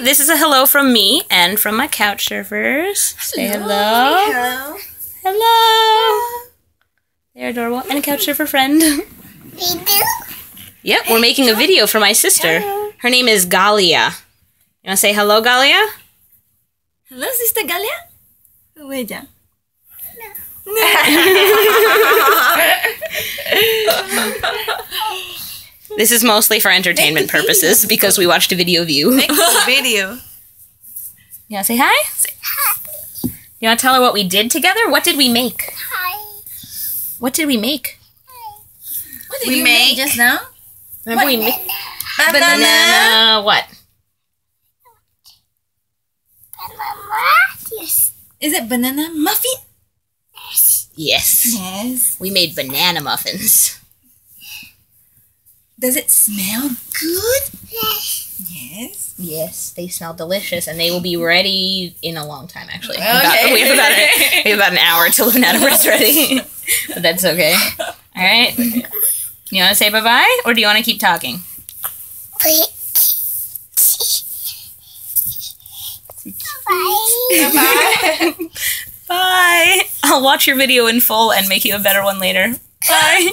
this is a hello from me and from my couch surfers. Say hello. Hello. Hello. They're adorable. And a couch surfer friend. We do. Yep, we're making a video for my sister. Her name is Galia. You want to say hello, Galia? Hello, Sister Galia. Wait, yeah. This is mostly for entertainment purposes because we watched a video of you. Make a video. You want to say hi? You want to tell her what we did together? What did we make? Hi. What did we make? Hi. What did We you make- make just now? Remember we made Banana. banana. What? Banana. Yes. Is it banana muffin? Yes. Yes. We made banana muffins. Does it smell good? Yes. Yes. Yes, they smell delicious, and they will be ready in a long time. Actually, Okay. About- we have about a, we have about an hour till the banana's ready, but that's okay. All right. You want to say bye bye, or do you want to keep talking? Wait. Bye. Bye. I'll watch your video in full and make you a better one later. Bye. Bye bye.